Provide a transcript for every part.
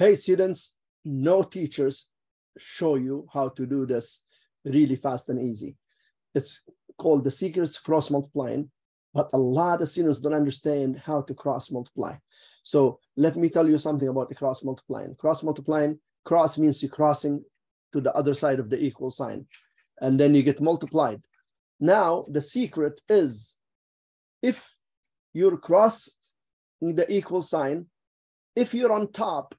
Hey, students, no teachers show you how to do this really fast and easy. It's called the secrets cross multiplying, but a lot of students don't understand how to cross multiply. So let me tell you something about the cross multiplying. Cross multiplying, cross means you're crossing to the other side of the equal sign, and then you get multiplied. Now, the secret is if you're cross the equal sign, if you're on top,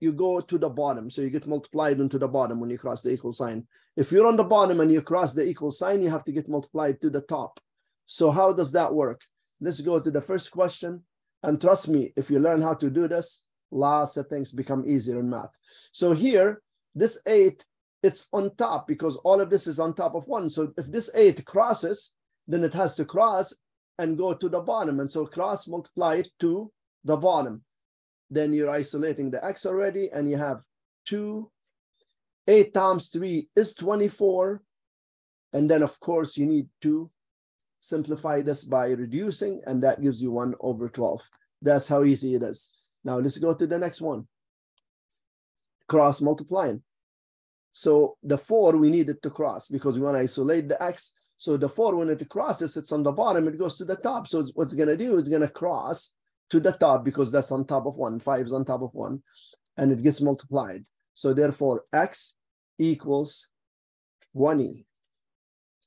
you go to the bottom. So you get multiplied into the bottom when you cross the equal sign. If you're on the bottom and you cross the equal sign, you have to get multiplied to the top. So how does that work? Let's go to the first question. And trust me, if you learn how to do this, lots of things become easier in math. So here, this eight, it's on top because all of this is on top of one. So if this eight crosses, then it has to cross and go to the bottom. And so cross multiply it to the bottom. Then you're isolating the x already, and you have 2. 8 times 3 is 24. And then, of course, you need to simplify this by reducing, and that gives you 1 over 12. That's how easy it is. Now, let's go to the next one. Cross multiplying. So the 4 we needed to cross because we want to isolate the x. So the 4, when it crosses, it's on the bottom, it goes to the top. So what's going to do, it's going to cross to the top because that's on top of 1. 5 is on top of 1. And it gets multiplied. So therefore, x equals 20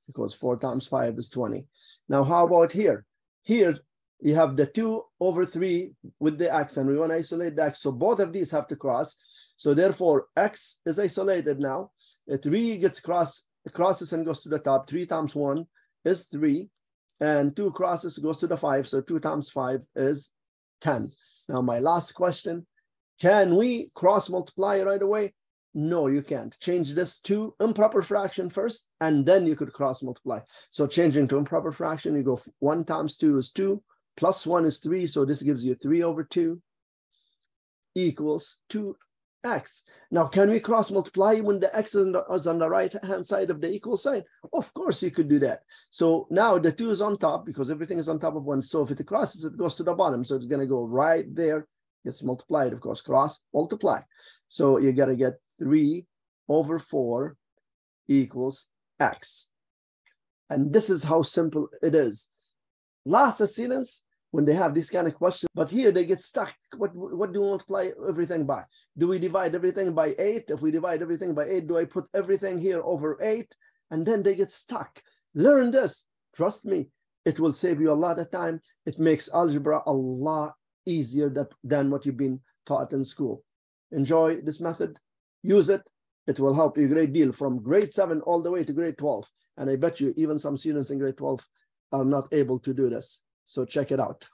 because 4 times 5 is 20. Now, how about here? Here, you have the 2 over 3 with the x, and we want to isolate the x. So both of these have to cross. So therefore, x is isolated now. 3 gets cross, crosses and goes to the top. 3 times 1 is 3. And 2 crosses goes to the 5. So 2 times 5 is 10. Now, my last question, can we cross multiply right away? No, you can't. Change this to improper fraction first, and then you could cross multiply. So changing to improper fraction, you go 1 times 2 is 2, plus 1 is 3, so this gives you 3 over 2 equals 2x. Now, can we cross multiply when the x is on the, the right-hand side of the equal sign? Of course, you could do that. So now the 2 is on top because everything is on top of 1. So if it crosses, it goes to the bottom. So it's going to go right there. It's multiplied, of course, cross, multiply. So you got to get 3 over 4 equals x. And this is how simple it is. Of students, when they have this kind of question. but here they get stuck. What, what do we multiply everything by? Do we divide everything by 8? If we divide everything by 8, do I put everything here over 8? And then they get stuck. Learn this. Trust me, it will save you a lot of time. It makes algebra a lot easier that, than what you've been taught in school. Enjoy this method use it. It will help you a great deal from grade seven all the way to grade 12. And I bet you even some students in grade 12 are not able to do this. So check it out.